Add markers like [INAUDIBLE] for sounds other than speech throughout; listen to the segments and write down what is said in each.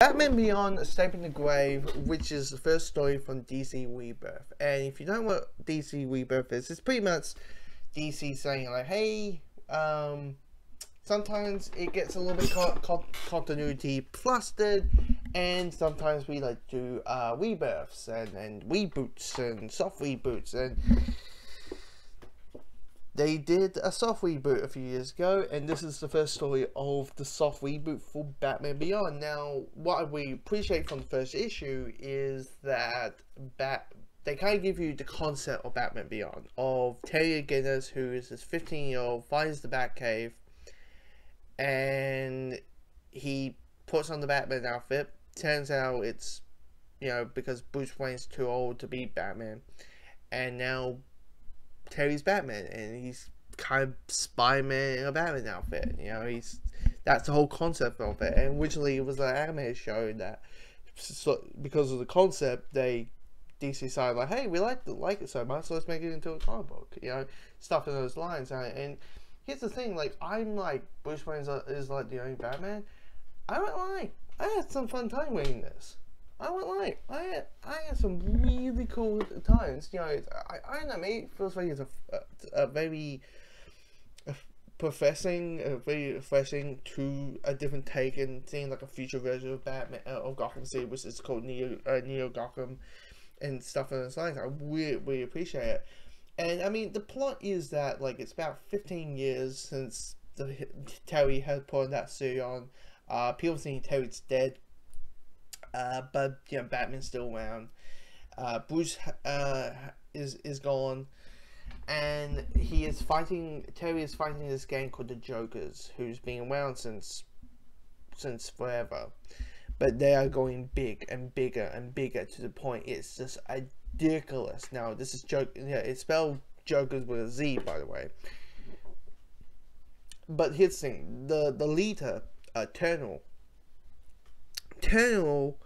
Batman Beyond Escaping the Grave, which is the first story from DC Rebirth. And if you don't know what DC Rebirth is, it's pretty much DC saying like, hey, um, sometimes it gets a little bit co co continuity flustered, and sometimes we like do uh, rebirths and, and reboots and soft reboots and they did a soft reboot a few years ago, and this is the first story of the soft reboot for Batman Beyond. Now, what we appreciate from the first issue is that Bat they kind of give you the concept of Batman Beyond of Terry McGinnis, who is this 15 year old, finds the Batcave, and he puts on the Batman outfit. Turns out it's you know because Bruce Wayne's too old to be Batman, and now Terry's Batman, and he's kind of Spider-Man in a Batman outfit. You know, he's that's the whole concept of it. And originally, it was an anime show that, so, because of the concept, they DC decided like, hey, we like like it so much, so let's make it into a comic book. You know, stuff in those lines. And, and here's the thing, like, I'm like Bruce Wayne is like the only Batman. I don't lie, I had some fun time reading this. I went like I had, I had some really cool times. You know, I, I don't know. Maybe it feels like it's a, a, a very professing, a very refreshing to a different take and seeing like a future version of Batman uh, of Gotham City, which is called Neo uh, Neo Gotham, and stuff in those lines. I really really appreciate it. And I mean, the plot is that like it's about fifteen years since the Terry had put that suit on. Uh, people think Terry's dead uh, but you know, Batman's still around. Uh, Bruce uh, is is gone, and he is fighting. Terry is fighting this gang called the Jokerz, who's been around since since forever. But they are going big and bigger and bigger to the point it's just ridiculous. Now this is joke. Yeah, it's spelled Jokerz with a Z, by the way. But here's the thing: the the leader, Terminal, Terminal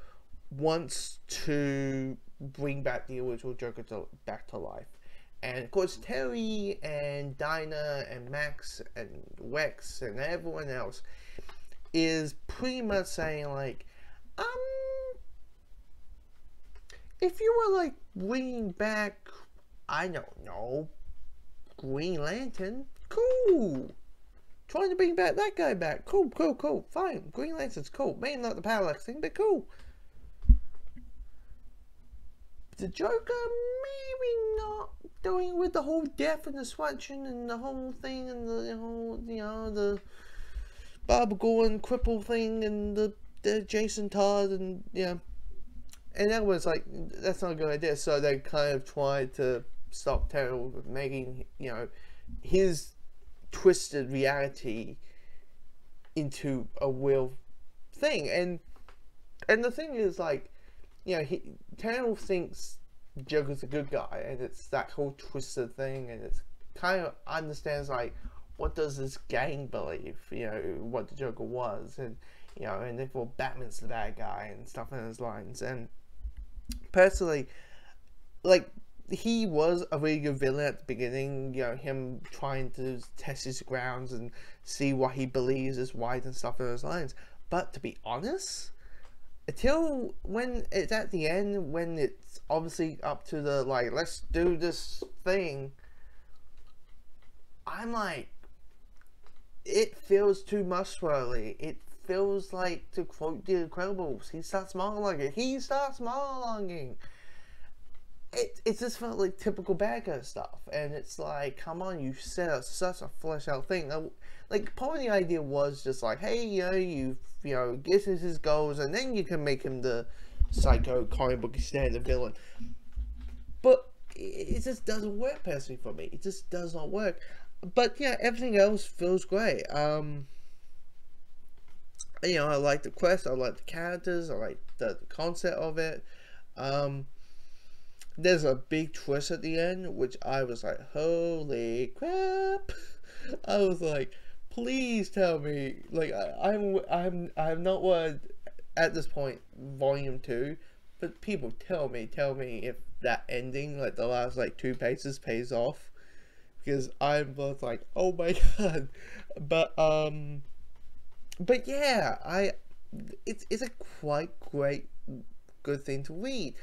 wants to bring back the original Joker to, back to life. And of course, Terry and Dinah and Max and Wex and everyone else is pretty much saying like, um, if you were like bringing back, I don't know, Green Lantern, cool trying to bring back that guy back. Cool, cool, cool. Fine. Green Lantern's cool. Maybe not the parallax thing, but cool. The Joker, maybe not doing with the whole death and the swatching and the whole thing and the whole, you know, the Bob Gordon cripple thing and the, the Jason Todd and, yeah. And that was like, that's not a good idea. So they kind of tried to stop Terry making, you know, his twisted reality into a real thing. And and the thing is like, you know, he Tanner thinks Joker's a good guy and it's that whole twisted thing and it's kind of understands like what does this gang believe, you know, what the Joker was and you know, and therefore Batman's the bad guy and stuff in those lines. And personally, like he was a really good villain at the beginning, you know, him trying to test his grounds and see what he believes is right and stuff in those lines. But to be honest, until when it's at the end, when it's obviously up to the, like, let's do this thing, I'm like, it feels too muscularly. It feels like, to quote The Incredibles, he starts monologuing. He starts monologuing it, it just felt like typical bad guy stuff. And it's like, come on, you set up such a flesh out thing. Like, part of the idea was just like, hey, you know, you, you know, get his goals, and then you can make him the psycho comic book standard villain. But it just doesn't work personally for me. It just does not work. But yeah, everything else feels great. Um, you know, I like the quest, I like the characters, I like the, the concept of it. Um, there's a big twist at the end, which I was like, holy crap! [LAUGHS] I was like, please tell me, like, I, am I'm, I'm, I'm not what at this point, volume two, but people tell me, tell me if that ending, like the last like two pages, pays off, because I'm both like, oh my [LAUGHS] god, but um, but yeah, I it's it's a quite great good thing to read.